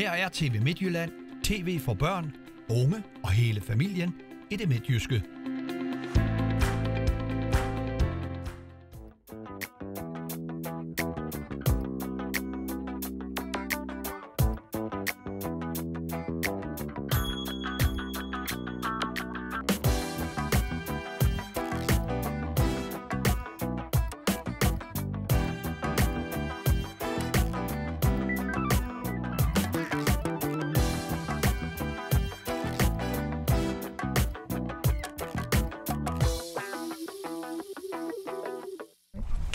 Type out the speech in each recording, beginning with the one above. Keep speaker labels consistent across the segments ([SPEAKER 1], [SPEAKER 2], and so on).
[SPEAKER 1] Her er TV Midtjylland, tv for børn, unge og hele familien i det midtjyske.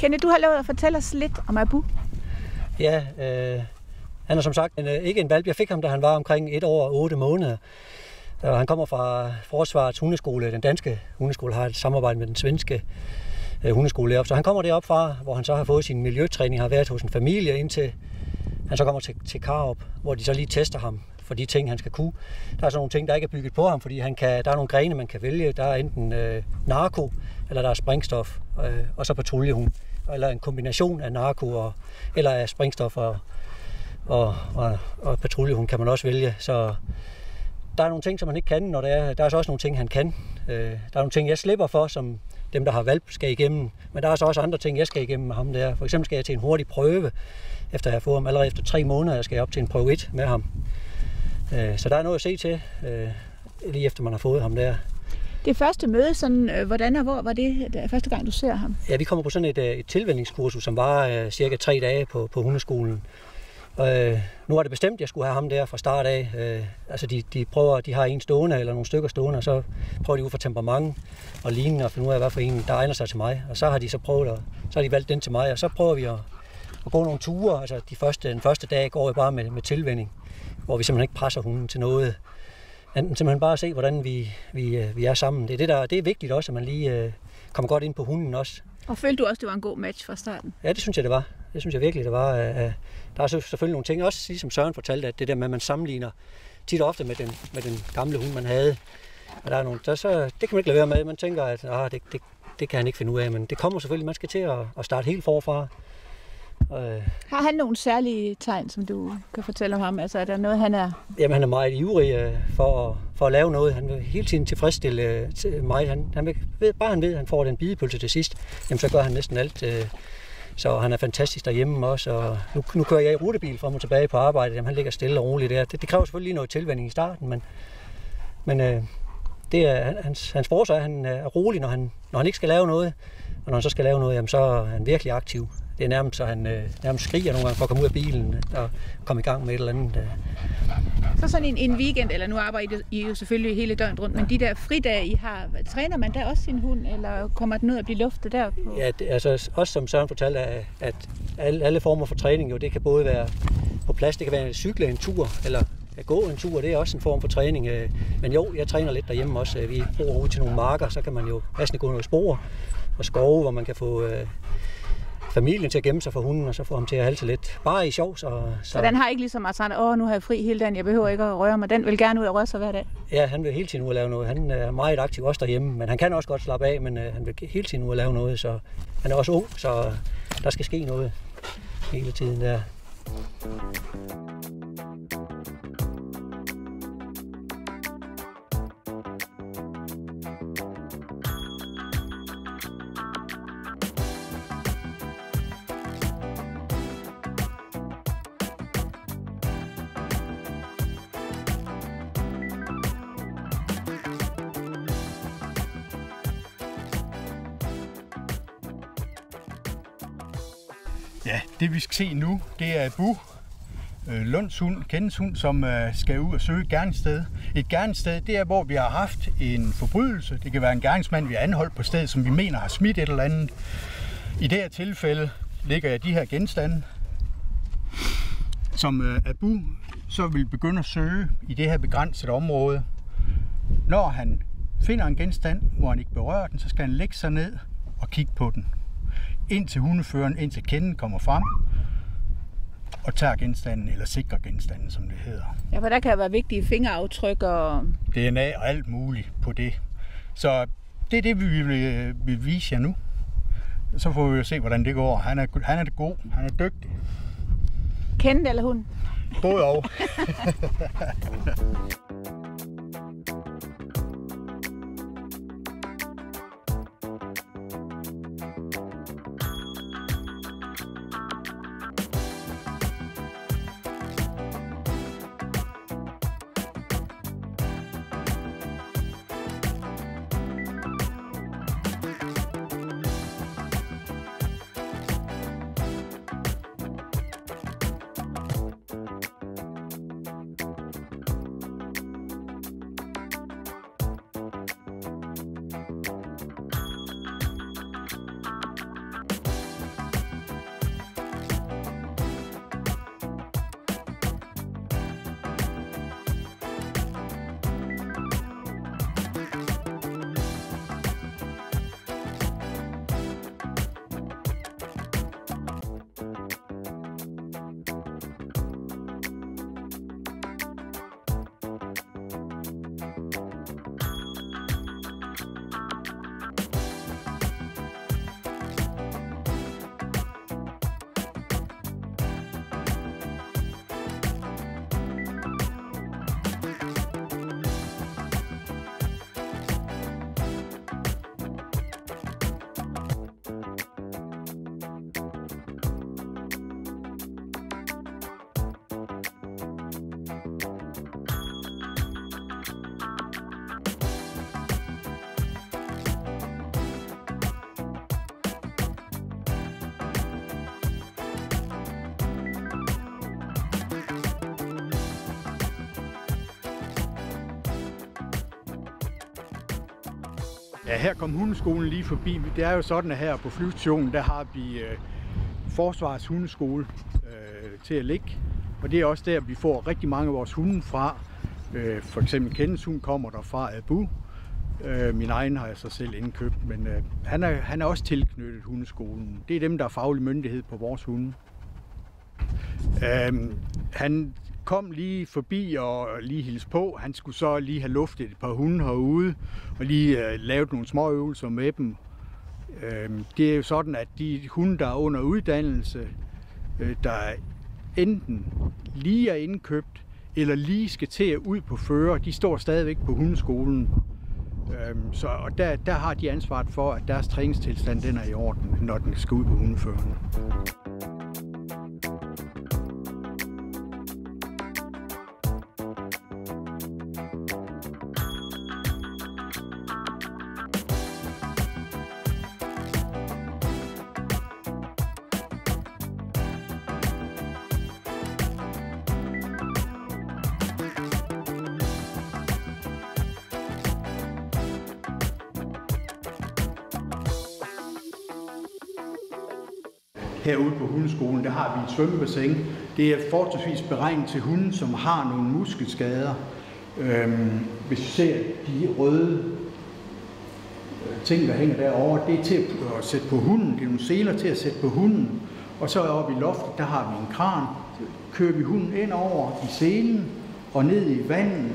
[SPEAKER 2] Kenneth, du har lovet at fortælle os lidt om Abu.
[SPEAKER 3] Ja, øh, han er som sagt en, øh, ikke en valp. Jeg fik ham, da han var omkring et år og otte måneder. Og han kommer fra Forsvarets hundeskole. Den danske hundeskole har et samarbejde med den svenske øh, hundeskole deroppe. Så han kommer derop fra, hvor han så har fået sin miljøtræning, har været hos en familie, indtil han så kommer til, til Karup, hvor de så lige tester ham for de ting, han skal kunne. Der er så nogle ting, der ikke er bygget på ham, fordi han kan, der er nogle grene, man kan vælge. Der er enten øh, narko, eller der er springstof, øh, og så patruljehund. Eller en kombination af narko og, eller af springstof og, og, og, og patruljehund kan man også vælge. Så der er nogle ting, som han ikke kan, når der er, der er så også nogle ting, han kan. Øh, der er nogle ting, jeg slipper for, som dem, der har valp, skal igennem. Men der er så også andre ting, jeg skal igennem med ham der. For eksempel skal jeg til en hurtig prøve, efter jeg får ham. Allerede efter tre måneder skal jeg op til en prøve 1 med ham. Øh, så der er noget at se til, øh, lige efter man har fået ham der.
[SPEAKER 2] Det første møde, sådan, øh, hvordan og hvor var det første gang, du ser ham?
[SPEAKER 3] Ja, vi kommer på sådan et, øh, et tilvændingskursus, som var øh, cirka tre dage på, på hundeskolen. Og, øh, nu var det bestemt, at jeg skulle have ham der fra start af. Øh, altså de, de, prøver, de har en stående eller nogle stykker stående, og så prøver de ud fra temperament og lignende og finde ud af, hvad for en, der egner sig til mig. Og så har de så prøvet, at, så har de valgt den til mig, og så prøver vi at, at gå nogle ture. Altså de første, den første dag går jeg bare med, med tilvænding, hvor vi simpelthen ikke presser hunden til noget. Enten simpelthen bare se, hvordan vi, vi, øh, vi er sammen. Det er, det, der, det er vigtigt også, at man lige øh, kommer godt ind på hunden også.
[SPEAKER 2] Og følte du også, det var en god match fra starten?
[SPEAKER 3] Ja, det synes jeg, det var. Det synes jeg virkelig, det var. Øh, der er selvfølgelig nogle ting, også ligesom Søren fortalte, at det der med, at man sammenligner tit og ofte med den, med den gamle hund, man havde. Og der er nogle, der så, det kan man ikke lade være med. Man tænker, at ah, det, det, det kan han ikke finde ud af, men det kommer selvfølgelig. Man skal til at, at starte helt forfra.
[SPEAKER 2] Øh. Har han nogle særlige tegn, som du kan fortælle om ham? Altså er der noget, han er...
[SPEAKER 3] Jamen han er meget ivrig øh, for, for at lave noget. Han vil hele tiden tilfredsstille øh, til mig. Han, han vil, ved, bare han ved, at han får den bidepølse til sidst, jamen så gør han næsten alt. Øh, så han er fantastisk derhjemme også, og nu, nu kører jeg i rutebil frem og tilbage på arbejde. Jamen, han ligger stille og roligt der. Det, det kræver selvfølgelig lige noget tilvænding i starten, men, men øh, det er, hans, hans at han er rolig, når han, når han ikke skal lave noget. Og når han så skal lave noget, jamen, så er han virkelig aktiv. Det er nærmest, så han øh, nærmest skriger nogle gange for at komme ud af bilen og komme i gang med et eller andet. Øh.
[SPEAKER 2] Så sådan en, en weekend, eller nu arbejder I jo selvfølgelig hele døgnet rundt, men de der fridage, I har, træner man der også sin hund, eller kommer den ud og blive luftet der? På?
[SPEAKER 3] Ja, det, altså også som Søren fortalte, at alle, alle former for træning, jo, det kan både være på plads, det kan være at cykle en tur, eller at gå en tur, det er også en form for træning. Øh. Men jo, jeg træner lidt derhjemme også. Vi bor ud til nogle marker, så kan man jo passende gå noget spor og skove, hvor man kan få øh, familien til at gemme sig for hunden, og så få ham til at halse lidt. Bare i sjov. Så,
[SPEAKER 2] så... så den har ikke ligesom at sige, åh, nu har jeg fri hele dagen, jeg behøver ikke at røre mig. Den vil gerne ud og røre sig hver dag.
[SPEAKER 3] Ja, han vil hele tiden ud og lave noget. Han er meget aktiv også derhjemme, men han kan også godt slappe af, men uh, han vil hele tiden ud og lave noget. Så han er også ung, så der skal ske noget hele tiden der.
[SPEAKER 4] Ja, det vi skal se nu, det er Bu, øh, Lunds hund, Kennens hund, som øh, skal ud og søge et gerningssted. Et gerningssted, det er, hvor vi har haft en forbrydelse. Det kan være en gerningsmand, vi har anholdt på stedet, som vi mener har smidt et eller andet. I det her tilfælde ligger jeg de her genstande, som øh, Abu så vil begynde at søge i det her begrænsede område. Når han finder en genstand, hvor han ikke berører den, så skal han lægge sig ned og kigge på den indtil hundeføreren, indtil kenden kommer frem og tager genstanden, eller sikrer genstanden, som det hedder.
[SPEAKER 2] Ja, for der kan være vigtige fingeraftryk og...
[SPEAKER 4] DNA og alt muligt på det. Så det er det, vi vil, vil vise jer nu. Så får vi jo se, hvordan det går. Han er, han er god, han er dygtig.
[SPEAKER 2] Kende eller hun?
[SPEAKER 4] Både og. Ja, her kom hundeskolen lige forbi. Det er jo sådan, at her på flyvestationen, der har vi øh, Forsvarets hundeskole øh, til at ligge. Og det er også der, vi får rigtig mange af vores hunde fra. Øh, for eksempel Kennens hund kommer der fra Abu. Øh, min egen har jeg så selv indkøbt, men øh, han, er, han er også tilknyttet hundeskolen. Det er dem, der er faglig myndighed på vores hunde. Øh, han kom lige forbi og lige hilse på. Han skulle så lige have luftet et par hunde herude og lige øh, lavet nogle små øvelser med dem. Øh, det er jo sådan, at de hunde, der er under uddannelse, øh, der enten lige er indkøbt eller lige skal til at ud på føre, de står stadigvæk på hundeskolen. Øh, så, og der, der har de ansvaret for, at deres træningstilstand den er i orden, når den skal ud på hundeførerne. Hundeskolen, der har vi et svømmebassin. Det er forholdsvis beregnet til hunde, som har nogle muskelskader. Øhm, hvis du ser de røde øh, ting, der hænger derovre, det er til at sætte på hunden. Det er nogle seler til at sætte på hunden. Og så oppe i loftet, der har vi en kran. Så kører vi hunden ind over i selen og ned i vandet.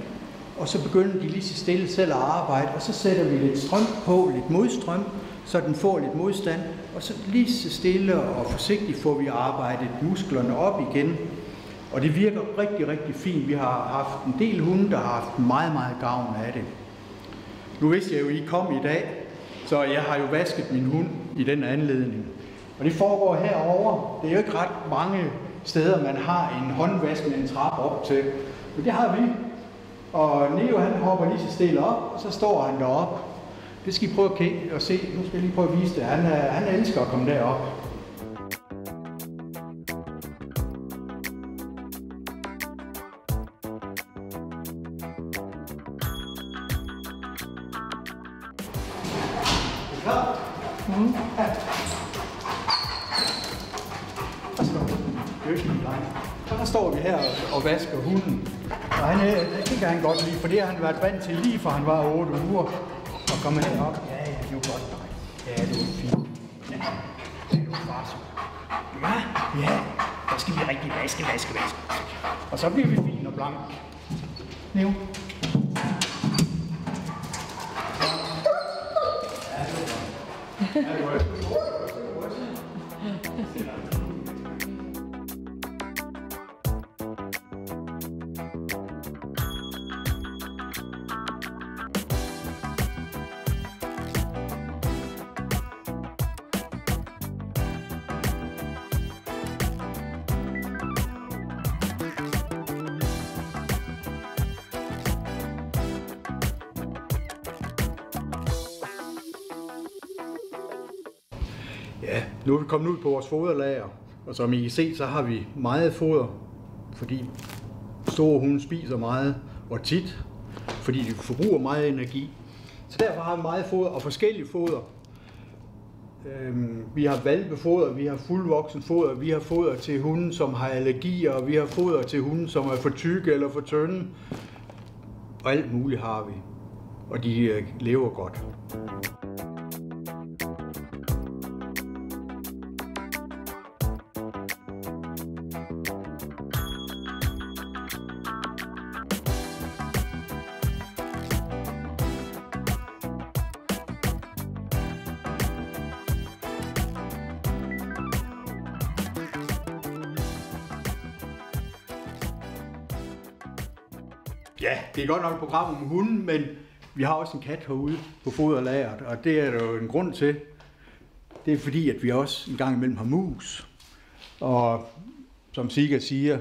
[SPEAKER 4] Og så begynder de lige så stille selv at arbejde. Og så sætter vi lidt strøm på, lidt modstrøm, så den får lidt modstand. Og så lige så stille og forsigtigt får vi arbejdet musklerne op igen. Og det virker rigtig, rigtig fint. Vi har haft en del hunde, der har haft meget, meget gavn af det. Nu vidste jeg jo, at I kom i dag, så jeg har jo vasket min hund i den anledning. Og det foregår herover. Det er jo ikke ret mange steder, man har en håndvask med en trappe op til. Men det har vi. Og Neo han hopper lige så stille op, og så står han deroppe. Det skal I prøve at og se. Nu skal jeg lige prøve at vise det. Han, han elsker at komme derop. Mm. Ja. Der står Så der står vi her og vasker hunden. Og han, er- det kan han godt lide, for det har han været vant til lige fra han var 8 uger. Og komme herop. Ja, ja, det er jo godt. Ja, det er fint. Ja, det er jo bare. Ja, ja. Der skal vi rigtig vaske, vaske, vaske. Og så bliver vi fin og blank. Neo. Ja, nu er vi kommet ud på vores foderlager, og som I kan se, så har vi meget foder, fordi store hunde spiser meget og tit, fordi de forbruger meget energi. Så derfor har vi meget foder og forskellige foder. Øhm, vi har valpefoder, vi har fuldvoksen foder, vi har foder til hunde, som har allergier, og vi har foder til hunde, som er for tykke eller for tynde. Og alt muligt har vi. Og de øh, lever godt. Ja, det er godt nok et program om hunden, men vi har også en kat herude på foderlageret, og det er der jo en grund til. Det er fordi, at vi også en gang imellem har mus. Og som Sigurd siger,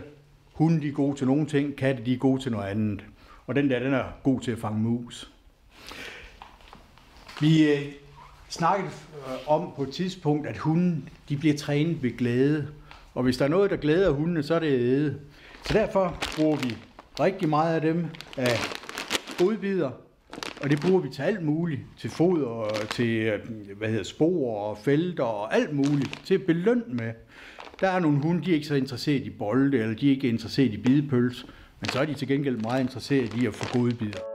[SPEAKER 4] hunde de er gode til nogle ting, katte de er gode til noget andet. Og den der, den er god til at fange mus. Vi øh, snakkede øh, om på et tidspunkt, at hunden de bliver trænet ved glæde. Og hvis der er noget, der glæder hundene, så er det æde. Så derfor bruger vi rigtig meget af dem af godbider, og det bruger vi til alt muligt. Til fod og til øh, hvad hedder, spor og felter og alt muligt. Til at belønne med. Der er nogle hunde, de er ikke så interesseret i bolde, eller de er ikke interesseret i bidepøls. Men så er de til gengæld meget interesseret i at få godbider. Ja,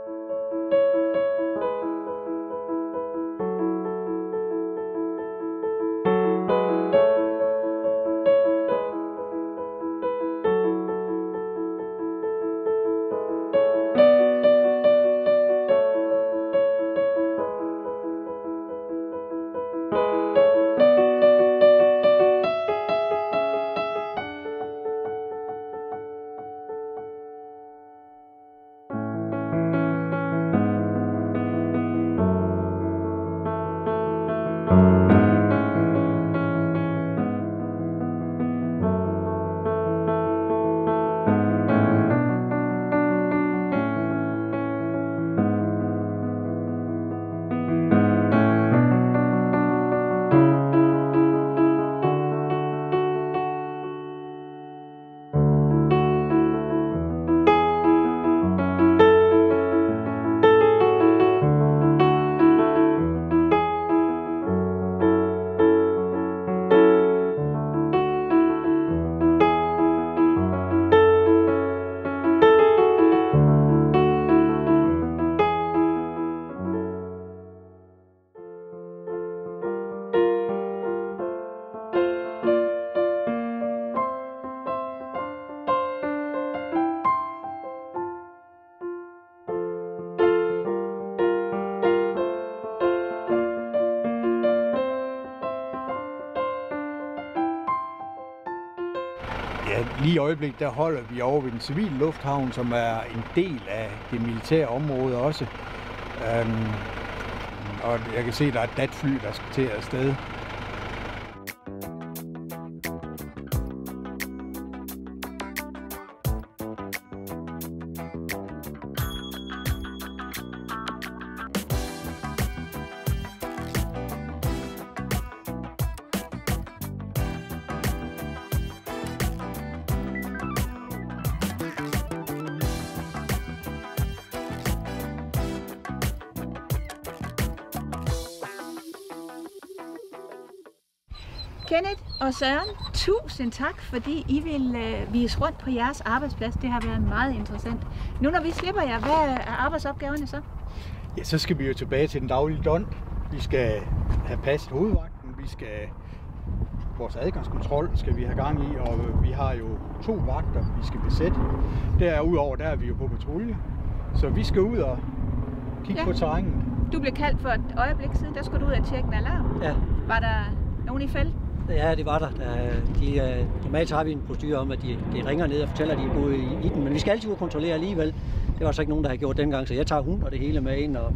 [SPEAKER 4] øjeblik, der holder vi over ved den civile lufthavn, som er en del af det militære område også. Øhm, og jeg kan se, at der er et datfly, der skal til afsted.
[SPEAKER 2] Kenneth og Søren, tusind tak, fordi I vil øh, vise rundt på jeres arbejdsplads. Det har været meget interessant. Nu når vi slipper jer, hvad er arbejdsopgaverne så?
[SPEAKER 4] Ja, så skal vi jo tilbage til den daglige don. Vi skal have passet hovedvagten, vi skal vores adgangskontrol skal vi have gang i, og vi har jo to vagter, vi skal besætte. Derudover der er vi jo på patrulje, så vi skal ud og kigge
[SPEAKER 2] Ja.
[SPEAKER 4] på terrænet.
[SPEAKER 2] Du blev kaldt for et øjeblik siden, der skulle du ud og tjekke en alarm.
[SPEAKER 3] Ja,
[SPEAKER 2] Var der nogen i fælden?
[SPEAKER 3] Ja det var der. de, øh, normalt har vi en procedure om, at de, de ringer ned og fortæller, at de er gået i, i den, men vi skal altid kontrollere alligevel. Det var så ikke nogen, der har gjort dengang, så jeg tager hund og det hele med ind, og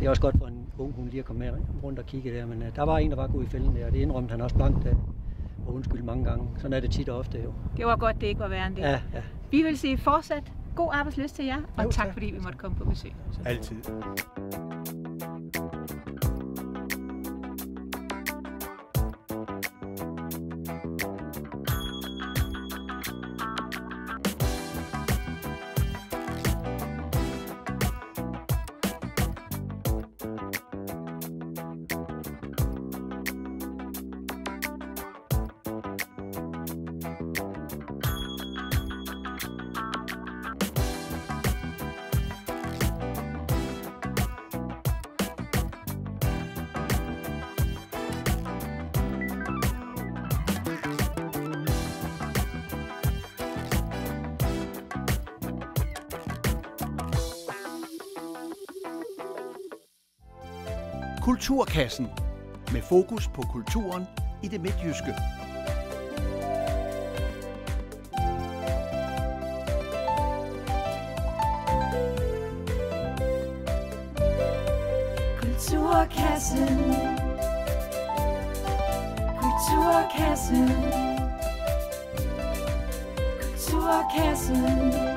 [SPEAKER 3] det er også godt for en ung hund lige at komme med rundt og kigge der, men uh, der var en, der var gået i fælden der, og det indrømte han også blankt uh, og undskyld mange gange. Sådan er det tit og ofte jo.
[SPEAKER 2] Det var godt, det ikke var værre end det.
[SPEAKER 3] Ja, ja.
[SPEAKER 2] Vi vil sige fortsat god arbejdslyst til jer, og
[SPEAKER 3] Jo,
[SPEAKER 2] tak
[SPEAKER 3] tak.
[SPEAKER 2] fordi vi måtte komme på besøg.
[SPEAKER 4] Altid.
[SPEAKER 1] Kulturkassen. Med fokus på kulturen i det midtjyske.
[SPEAKER 5] Kulturkassen. Kulturkassen. Kulturkassen.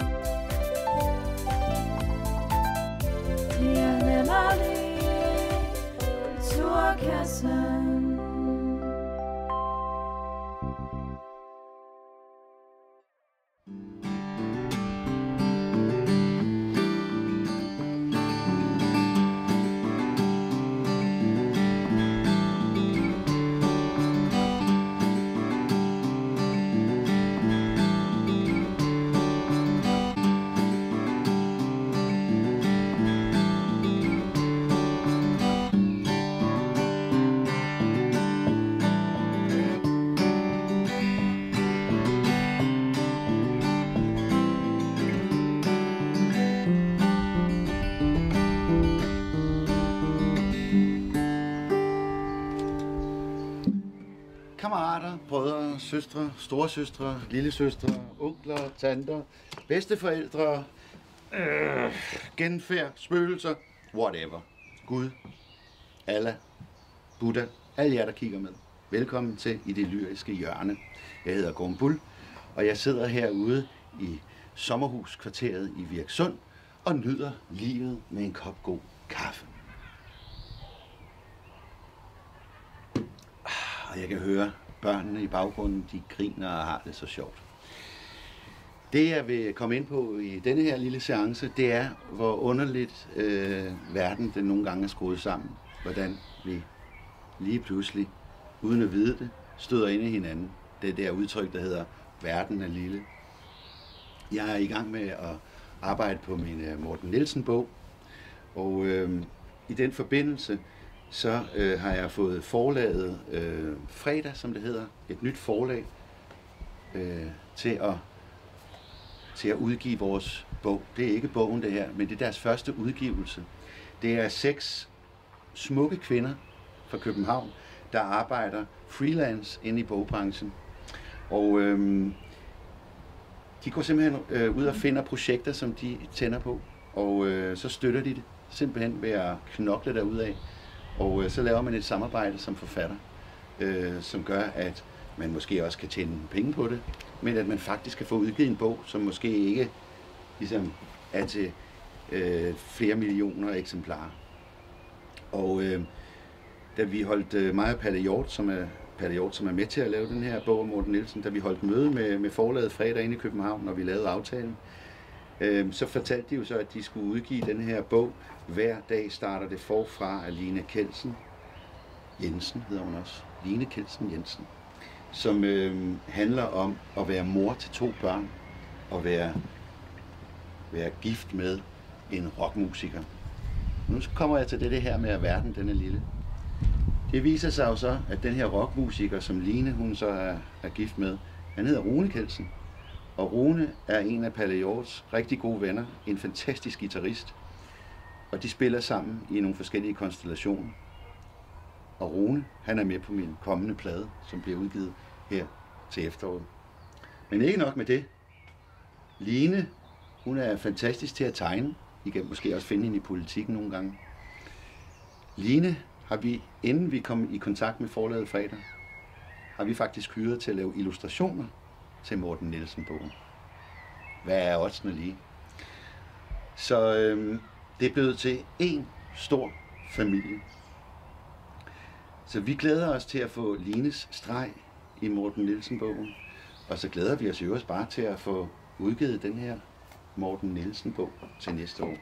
[SPEAKER 6] Søstre, storesøstre, lillesøstre, onkler, tanter, bedsteforældre, øh, genfærd, spøgelser, whatever. Gud, Allah, Buddha, alle jer, der kigger med. Velkommen til i det lyriske hjørne. Jeg hedder Gorm Bull, og jeg sidder herude i sommerhuskvarteret i Virksund og nyder livet med en kop god kaffe. Ah, og jeg kan høre børnene i baggrunden, de griner og har det så sjovt. Det jeg vil komme ind på i denne her lille seance, det er, hvor underligt øh, verden den nogle gange er skruet sammen. Hvordan vi lige pludselig, uden at vide det, støder ind i hinanden. Det er der udtryk, der hedder, verden er lille. Jeg er i gang med at arbejde på min øh, Morten Nielsen-bog, og øh, i den forbindelse, så øh, har jeg fået forlaget øh, fredag, som det hedder, et nyt forlag, øh, til, at, til at udgive vores bog. Det er ikke bogen det her, men det er deres første udgivelse. Det er seks smukke kvinder fra København, der arbejder freelance inde i bogbranchen. Og øh, de går simpelthen øh, ud og finder projekter, som de tænder på, og øh, så støtter de det simpelthen ved at knokle derudad. Og øh, så laver man et samarbejde som forfatter, øh, som gør, at man måske også kan tjene penge på det, men at man faktisk kan få udgivet en bog, som måske ikke ligesom er til øh, flere millioner eksemplarer. Og øh, da vi holdt øh, mig og Palle Hjort, som er, Palle Hjort, som er med til at lave den her bog om Morten Nielsen, da vi holdt møde med, med forlaget fredag inde i København, når vi lavede aftalen, øh, så fortalte de jo så, at de skulle udgive den her bog. Hver dag starter det forfra af Line Kelsen. Jensen hedder hun også. Line Kelsen Jensen. Som øh, handler om at være mor til to børn og være, være gift med en rockmusiker. Nu kommer jeg til det, det her med, at verden den er lille. Det viser sig jo så, at den her rockmusiker, som Line hun så er, er gift med, han hedder Rune Kelsen. Og Rune er en af Palle Hjorts rigtig gode venner, en fantastisk guitarist. Og de spiller sammen i nogle forskellige konstellationer. Og Rune, han er med på min kommende plade, som bliver udgivet her til efteråret. Men ikke nok med det. Line, hun er fantastisk til at tegne. I kan måske også finde hende i politikken nogle gange. Line har vi, inden vi kom i kontakt med forlaget fredag, har vi faktisk hyret til at lave illustrationer til Morten Nielsen-bogen. Hvad er oddsene lige? Så øhm, det er blevet til en stor familie. Så vi glæder os til at få Lines streg i Morten Nielsen-bogen. Og så glæder vi os jo også bare til at få udgivet den her Morten Nielsen-bog til næste år.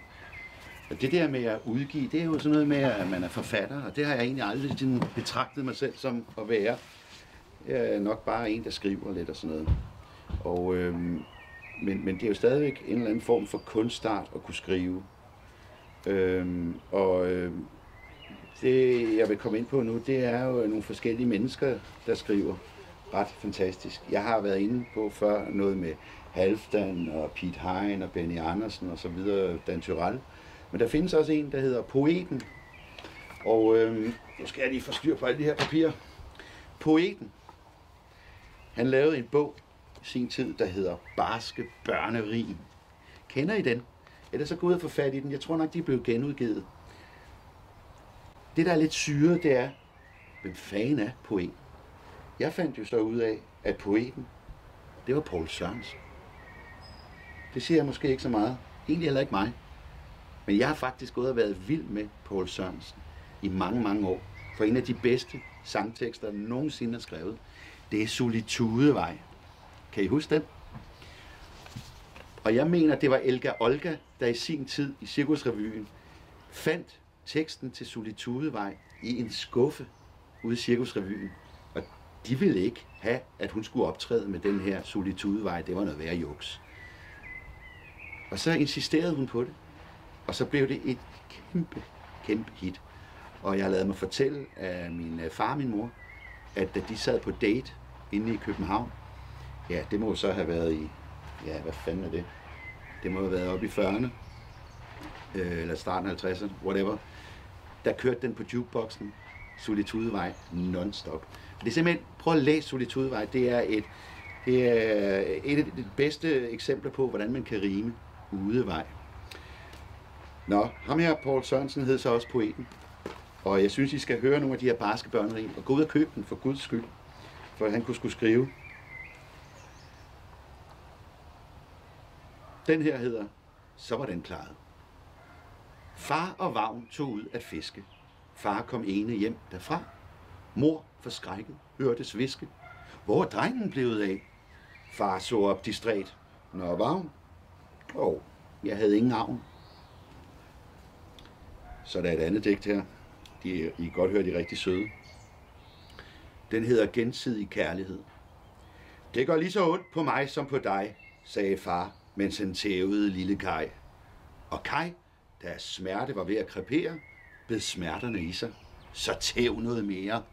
[SPEAKER 6] Og det der med at udgive, det er jo sådan noget med, at man er forfatter, og det har jeg egentlig aldrig sådan betragtet mig selv som at være. Jeg er nok bare en, der skriver lidt og sådan noget. Og, øhm, men, men det er jo stadigvæk en eller anden form for kunststart at kunne skrive. Øhm, og øh, det, jeg vil komme ind på nu, det er jo nogle forskellige mennesker, der skriver ret fantastisk. Jeg har været inde på før noget med Halfdan og Pete Hein og Benny Andersen og så videre, Dan Tyrell. Men der findes også en, der hedder Poeten. Og øh, nu skal jeg lige få styr på alle de her papirer. Poeten, han lavede en bog i sin tid, der hedder Barske Børnerim. Kender I den? Ellers så gå ud og få fat i den. Jeg tror nok, de er blevet genudgivet. Det, der er lidt syret, det er, hvem fanden er poet? Jeg fandt jo så ud af, at poeten, det var Paul Sørensen. Det siger jeg måske ikke så meget. Egentlig heller ikke mig. Men jeg har faktisk gået og været vild med Paul Sørensen i mange, mange år. For en af de bedste sangtekster, der nogensinde er skrevet, det er Solitudevej. Kan I huske den? Og jeg mener, det var Elga Olga, der i sin tid i Cirkusrevyen fandt teksten til Solitudevej i en skuffe ude i Cirkusrevyen. Og de ville ikke have, at hun skulle optræde med den her Solitudevej. Det var noget værre juks. Og så insisterede hun på det. Og så blev det et kæmpe, kæmpe hit. Og jeg lavede mig fortælle af min øh, far og min mor, at da de sad på date inde i København, ja, det må så have været i, ja, hvad fanden er det? Det må have været oppe i 40'erne, øh, eller starten af 50'erne, whatever. Der kørte den på jukeboxen, Solitudevej, non-stop. Det er simpelthen, prøv at læse Solitudevej, det er et, det er et af de bedste eksempler på, hvordan man kan rime udevej. Nå, ham her, Paul Sørensen, hed så også poeten. Og jeg synes, I skal høre nogle af de her barske børnerim, og gå ud og købe den for Guds skyld. For han kunne skulle skrive. Den her hedder, så var den klaret. Far og Vagn tog ud at fiske. Far kom ene hjem derfra. Mor forskrækket hørtes viske. Hvor er drengen blevet af? Far så op distræt. Nå, Vagn? Åh, oh, jeg havde ingen navn. Så der er et andet digt her. De, I kan godt høre, de er rigtig søde. Den hedder Gensidig Kærlighed. Det går lige så ondt på mig som på dig, sagde far, mens han tævede lille Kai. Og Kai, da smerte var ved at krepere, bed smerterne i sig. Så tæv noget mere.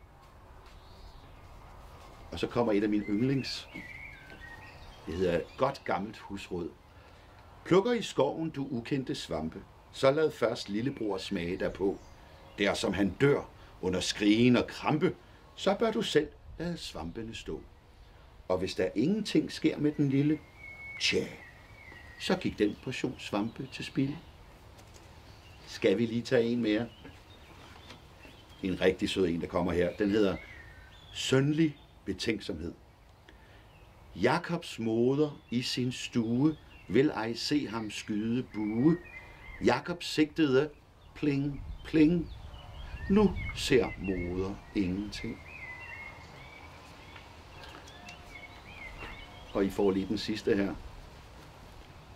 [SPEAKER 6] Og så kommer et af mine yndlings. Det hedder Godt gammelt husråd. Plukker i skoven du ukendte svampe, så lad først lillebror smage derpå. Der som han dør under skrigen og krampe, så bør du selv lade svampene stå. Og hvis der ingenting sker med den lille, tja, så gik den portion svampe til spil. Skal vi lige tage en mere? En rigtig sød en, der kommer her. Den hedder Sønlig betænksomhed. Jakobs moder i sin stue vil ej se ham skyde bue. Jakob sigtede, pling, pling. Nu ser moder ingenting. Og I får lige den sidste her.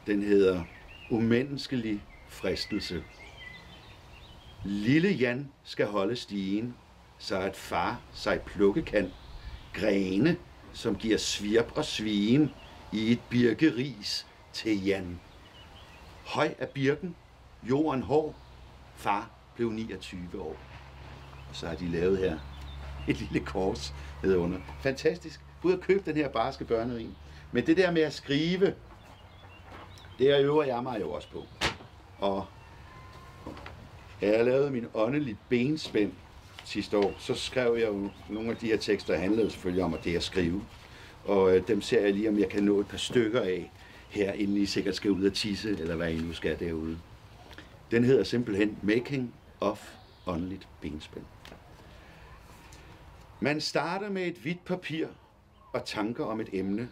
[SPEAKER 6] Den hedder Umenneskelig fristelse. Lille Jan skal holde stigen, så at far sig plukke kan. Grene, som giver svirp og svigen i et birkeris til Jan. Høj er birken, jorden hård, far blev 29 år. Og så har de lavet her et lille kors nedunder. Fantastisk. Ud og købe den her barske børnerim. Men det der med at skrive, det øver jeg mig jo også på. Og jeg har lavet min åndelige benspænd sidste år, så skrev jeg jo nogle af de her tekster, der handlede selvfølgelig om at det at skrive. Og øh, dem ser jeg lige, om jeg kan nå et par stykker af her, inden I sikkert skal ud og tisse, eller hvad I nu skal derude. Den hedder simpelthen Making of Åndeligt Benspænd. Man starter med et hvidt papir og tanker om et emne.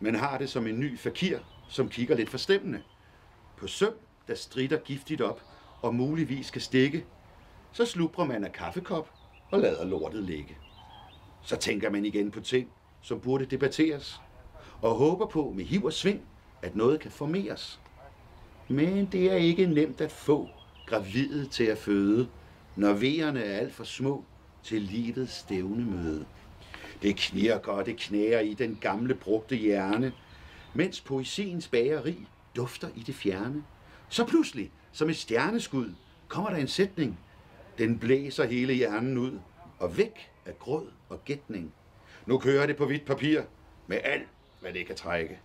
[SPEAKER 6] Man har det som en ny fakir, som kigger lidt forstemmende. På søm, der strider giftigt op og muligvis skal stikke. Så slubrer man af kaffekop og lader lortet ligge. Så tænker man igen på ting, som burde debatteres, og håber på med hiv og sving, at noget kan formeres. Men det er ikke nemt at få gravide til at føde, når vejerne er alt for små til livets stævne møde. Det knirker og det knæger i den gamle brugte hjerne, mens poesiens bageri dufter i det fjerne. Så pludselig, som et stjerneskud, kommer der en sætning. Den blæser hele hjernen ud, og væk af gråd og gætning. Nu kører det på hvidt papir, med alt, hvad det kan trække.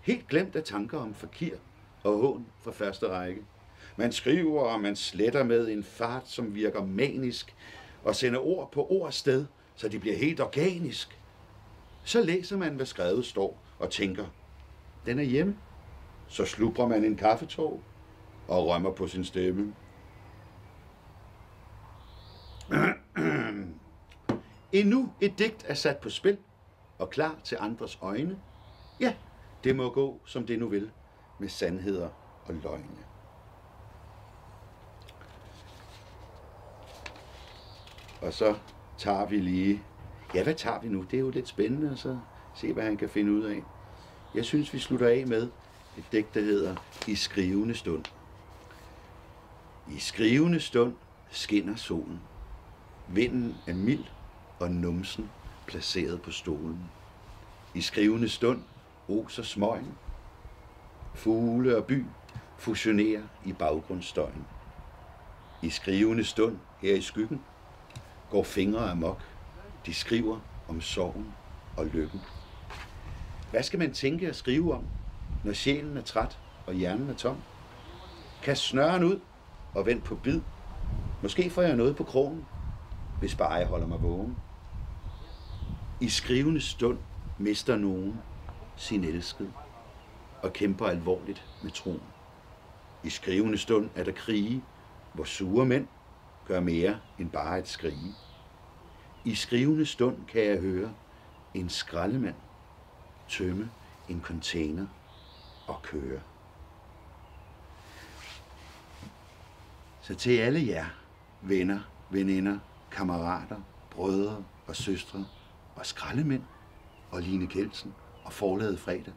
[SPEAKER 6] Helt glemt af tanker om fakir og hån fra første række. Man skriver, og man sletter med en fart, som virker manisk, og sender ord på ord sted, så de bliver helt organisk. Så læser man, hvad skrevet står, og tænker, den er hjemme. Så slubrer man en kaffetog og rømmer på sin stemme. Endnu et digt er sat på spil og klar til andres øjne. Ja, det må gå, som det nu vil, med sandheder og løgne. Og så tager vi lige... Ja, hvad tager vi nu? Det er jo lidt spændende så se, hvad han kan finde ud af. Jeg synes, vi slutter af med et digt, der hedder I skrivende stund. I skrivende stund skinner solen. Vinden er mild og numsen placeret på stolen. I skrivende stund oser smøgen. Fugle og by fusionerer i baggrundsstøjen. I skrivende stund her i skyggen går fingre amok. De skriver om sorgen og lykken. Hvad skal man tænke og skrive om, når sjælen er træt og hjernen er tom? Kast snøren ud og vend på bid. Måske får jeg noget på krogen, hvis bare jeg holder mig vågen. I skrivende stund mister nogen sin elskede og kæmper alvorligt med troen. I skrivende stund er der krige, hvor sure mænd gør mere end bare at skrige. I skrivende stund kan jeg høre en skraldemand tømme en container og køre. Så til alle jer, venner, veninder, kammerater, brødre og søstre og skraldemænd og Line Kelsen og forladet fredag.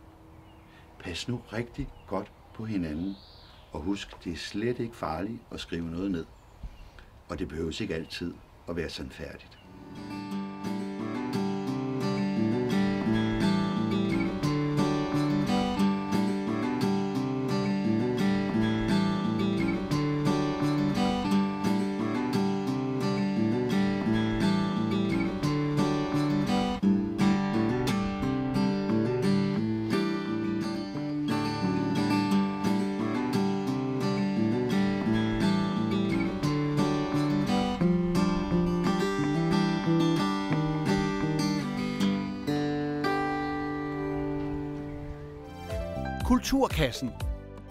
[SPEAKER 6] Pas nu rigtig godt på hinanden, og husk, det er slet ikke farligt at skrive noget ned. Og det behøves ikke altid at være sandfærdigt.
[SPEAKER 1] Kulturkassen.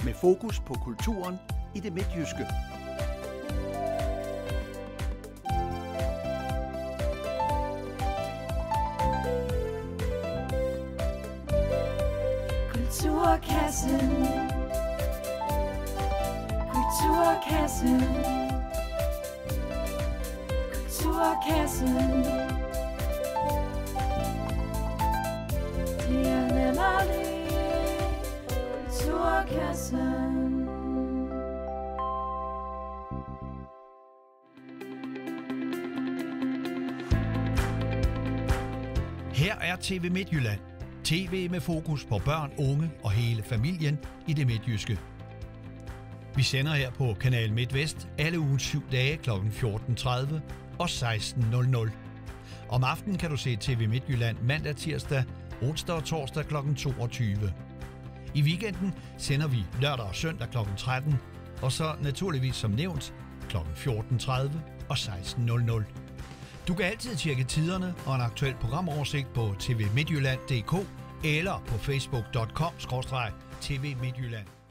[SPEAKER 1] Med fokus på kulturen i det midtjyske.
[SPEAKER 5] Kulturkassen. Kulturkassen. Kulturkassen. Det er nemmere Kulturkassen.
[SPEAKER 1] Her er TV Midtjylland. TV med fokus på børn, unge og hele familien i det midtjyske. Vi sender her på Kanal MidtVest alle ugens syv dage kl. 14.30 og 16.00. Om aftenen kan du se TV Midtjylland mandag, tirsdag, onsdag og torsdag kl. 22. I weekenden sender vi lørdag og søndag kl. 13, og så naturligvis som nævnt kl. 14.30 og 16.00. Du kan altid tjekke tiderne og en aktuel programoversigt på tvmidtjylland.dk eller på facebook.com-tvmidtjylland.